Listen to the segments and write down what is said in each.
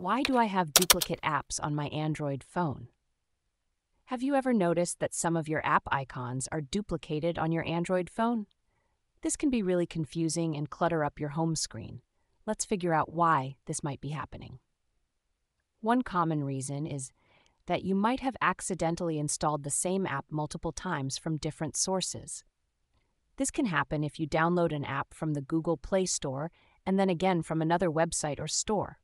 Why do I have duplicate apps on my Android phone? Have you ever noticed that some of your app icons are duplicated on your Android phone? This can be really confusing and clutter up your home screen. Let's figure out why this might be happening. One common reason is that you might have accidentally installed the same app multiple times from different sources. This can happen if you download an app from the Google Play Store and then again from another website or store.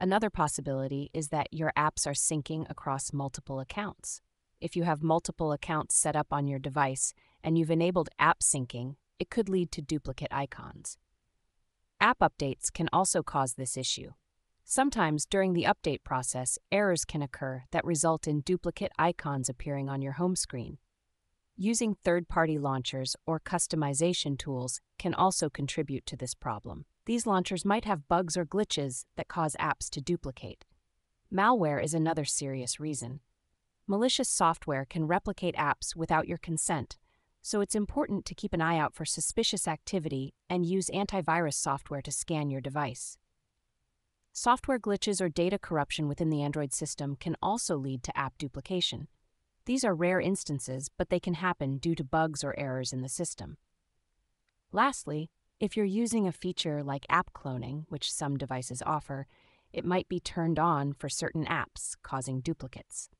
Another possibility is that your apps are syncing across multiple accounts. If you have multiple accounts set up on your device and you've enabled app syncing, it could lead to duplicate icons. App updates can also cause this issue. Sometimes during the update process, errors can occur that result in duplicate icons appearing on your home screen. Using third party launchers or customization tools can also contribute to this problem. These launchers might have bugs or glitches that cause apps to duplicate. Malware is another serious reason. Malicious software can replicate apps without your consent, so it's important to keep an eye out for suspicious activity and use antivirus software to scan your device. Software glitches or data corruption within the Android system can also lead to app duplication. These are rare instances, but they can happen due to bugs or errors in the system. Lastly, if you're using a feature like app cloning, which some devices offer, it might be turned on for certain apps, causing duplicates.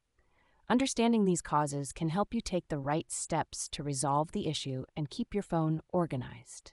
Understanding these causes can help you take the right steps to resolve the issue and keep your phone organized.